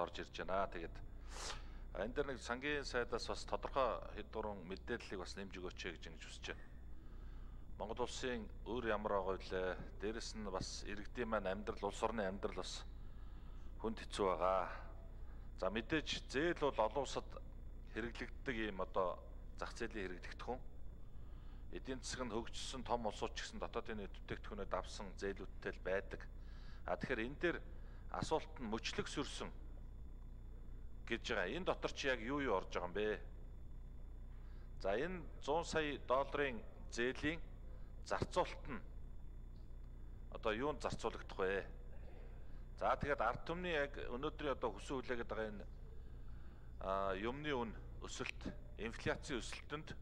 орж ирж байна. Тэгээд энэ дээр нэг сангийн сайдаас бас тодорхой хэдуран мэдээллийг бас нэмж өгөөч гэж ингэж хүсэж байна. Монгол улсын өөр ямар байгаа вэ? Дээрэс нь бас иргэдийн маань амьдрал, улс орны амьдрал бас хүнд хэцүү байгаа. За мэдээж зээл бол олон улсад хэрэглэгддэг ийм одоо зах зээлийн хэрэглэгдэх хүн. Эдийн засаг нь хөгжсөн том улсууд ч гэсэн дотоодын бүтээгдэхүүнүүд авсан зээлүүдтэй л байдаг. А тэгэхээр энэ дээр асуулт нь мөчлөг сүрсэн гэж байгаа. Энэ дотор чи яг юу юу орж байгаа юм бэ? За энэ 100 сая долларын зээлийн зарцуулалт нь одоо юунд зарцуулагдах вэ? За тэгэхээр ард түмний яг өнөөдрийн одоо хүсэн хүлээгээд байгаа энэ юмны үн өсөлт, инфляцийн өсөлтөнд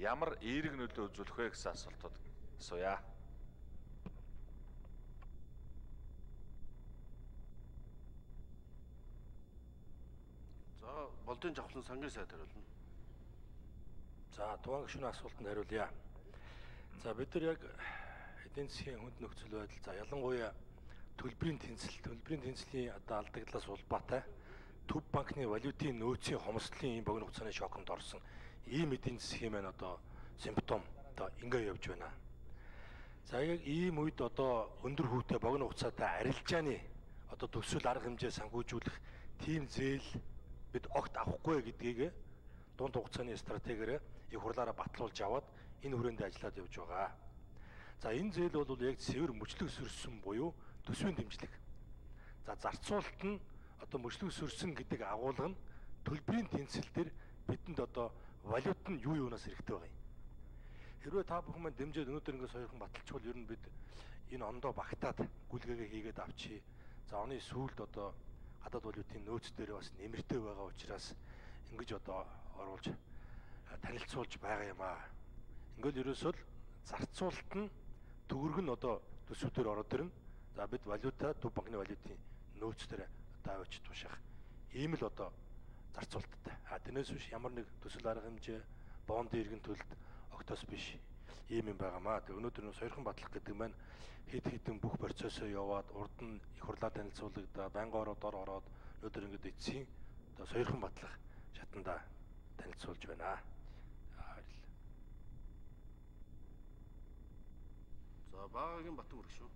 ямар эерэг нөлөө үзүүлэх вэ гэсэн асуултууд асууя. За, болдын жавхлан сангийн сайд хариулна. За, туван гишүүний асуултанд хариулъя. За, бид нар яг эдийн засгийн хүнд нөхцөл байдал за ялангуяа төлбөрийн тэнцэл, төлбөрийн тэнцлийн одоо алдагдлаас улбаатай төв банкны валютын нөөцийн хомсдлын богино хугацааны шоконд орсон ийм эдийн засгийн маань одоо симптом одоо ингээ явж байна. За яг ийм үед одоо өндөр хүүтэй богино хугацаатай арилжааны одоо төсөл арга хэмжээ санхүүжүүлэх тийм зээл бид огт авахгүй гэдгийг дунд хугацааны стратегиэр их хурлаараа батлуулж аваад энэ хүрээнд ажиллаад явж байгаа. За энэ зээл бол яг цэвэр мөчлөг сөрсөн буюу төсвийн дэмжлэг. За зарцуулалт нь одоо мөчлөг сөрсөн гэдэг агуулга нь төлбөрийн тэнцэл дээр бидэнд одоо валют нь юу юунаас хэрэгтэй байгаа юм. Хэрвээ та бүхэн маань дэмжиж өнөөдөр ингээд сойрхон баталчихвал ер нь бид энэ ондоо багтаад гүлгээгээ хийгээд авчи. За оны сүүлд одоо гадаад валютын нөөц дээр бас нэмэртэй байгаа учраас ингэж одоо оруулж танилцуулж байгаа юм аа. Ингээл ерөөсөө л зарцуулалт нь төгөрг нь одоо төсвүүдээр ороод ирнэ. За бид валюта төв банкны валютын нөөц дээр давж тушах ийм л одоо зарцуулттай. А тэрнээс биш ямар нэг төсөл арга хэмжээ бонд иргэн төлөлт огтос биш ийм юм байгаамаа. Тэг өнөөдөр нөө сойрхон батлах гэдэг маань хэд хэдэн бүх процессоо яваад урд нь их хурлаа танилцуулагдаа байнгын ороод ор ороод өнөөдөр ингээд эцсийн одоо сойрхон батлах шатанда танилцуулж байна. За багагийн Батүр гүрэх шүү.